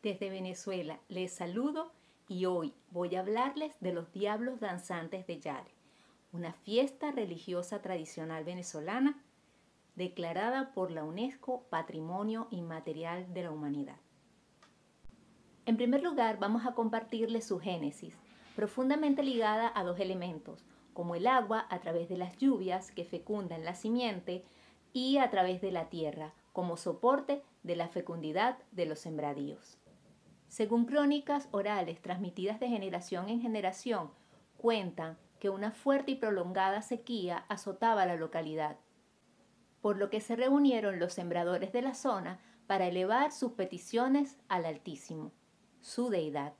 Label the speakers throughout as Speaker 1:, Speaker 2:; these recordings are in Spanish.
Speaker 1: Desde Venezuela les saludo y hoy voy a hablarles de los Diablos Danzantes de Yare, una fiesta religiosa tradicional venezolana declarada por la UNESCO Patrimonio Inmaterial de la Humanidad. En primer lugar, vamos a compartirles su génesis, profundamente ligada a dos elementos, como el agua a través de las lluvias que fecundan la simiente y a través de la tierra, como soporte de la fecundidad de los sembradíos. Según crónicas orales transmitidas de generación en generación, cuentan que una fuerte y prolongada sequía azotaba la localidad, por lo que se reunieron los sembradores de la zona para elevar sus peticiones al Altísimo, su deidad,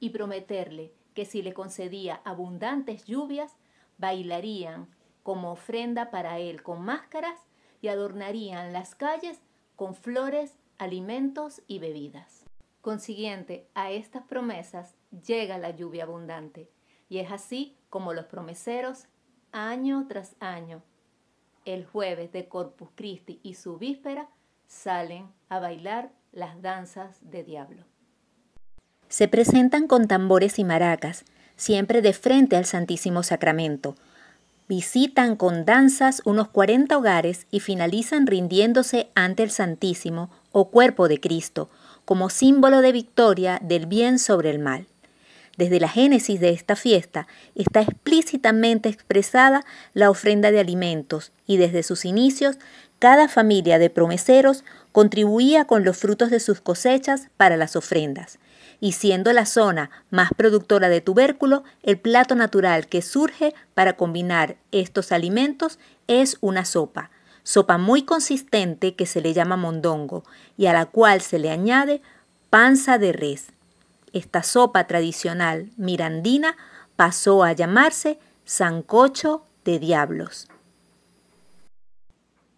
Speaker 1: y prometerle que si le concedía abundantes lluvias, bailarían como ofrenda para él con máscaras y adornarían las calles con flores, alimentos y bebidas. Consiguiente a estas promesas llega la lluvia abundante, y es así como los promeseros, año tras año, el jueves de Corpus Christi y su víspera, salen a bailar las danzas de diablo. Se presentan con tambores y maracas, siempre de frente al Santísimo Sacramento. Visitan con danzas unos 40 hogares y finalizan rindiéndose ante el Santísimo o cuerpo de Cristo, como símbolo de victoria del bien sobre el mal. Desde la génesis de esta fiesta está explícitamente expresada la ofrenda de alimentos y desde sus inicios cada familia de promeseros contribuía con los frutos de sus cosechas para las ofrendas y siendo la zona más productora de tubérculo, el plato natural que surge para combinar estos alimentos es una sopa, sopa muy consistente que se le llama mondongo y a la cual se le añade panza de res. Esta sopa tradicional mirandina pasó a llamarse sancocho de diablos.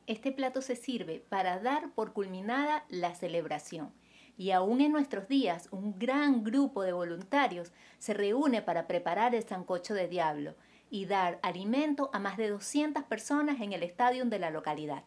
Speaker 1: Este plato se sirve para dar por culminada la celebración y aún en nuestros días un gran grupo de voluntarios se reúne para preparar el sancocho de diablo y dar alimento a más de 200 personas en el estadio de la localidad.